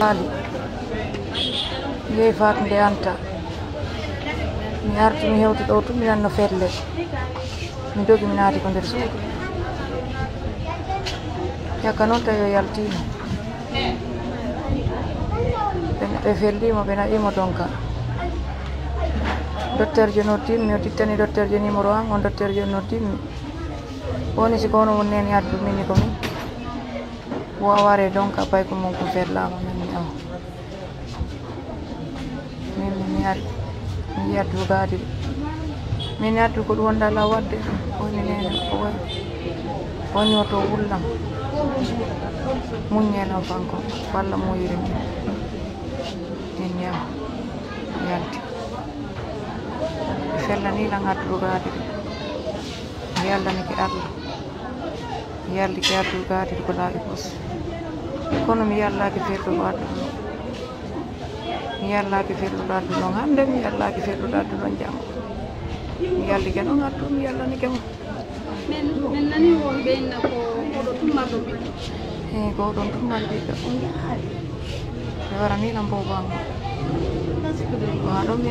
Haali yehi fatde anta mi arti mi hewti ɗo tum mi nanno felle mi dogi mi naati ko nder suudu yakka noon tawi o yaltino ɓe- fellimo ɓe naƴimo donka docteur jo noddimi mi o tittani docteur jo numéro an on docteur jo noddimi woni siko wono won neni addu mini ko min wo a ware donka bay ko mon ko fellama min mi awa min mi mi ari mi yiya dugadi ɗo min addu ko ɗum wonda law wadde oymi nene o way o ñoto wullam muññelam fanko walla muyiri min min mi yalti fellanilan addugadi ɗo mi yallanike allah mi yallike addugadi ɗo ko laaɓi pos kono mi yallaki felluɗo adduno mi yallaki felluɗo adduno hande mi yallaki felluɗo adduno jamma mi yallike ɗon addu mi yallanike mo min min nani won ɓeyna ko oɗo tummarɗo ɓiɗɗo e ko ɗon tummal ɓiɗɗo ɓe waranilam bobango waɗo mi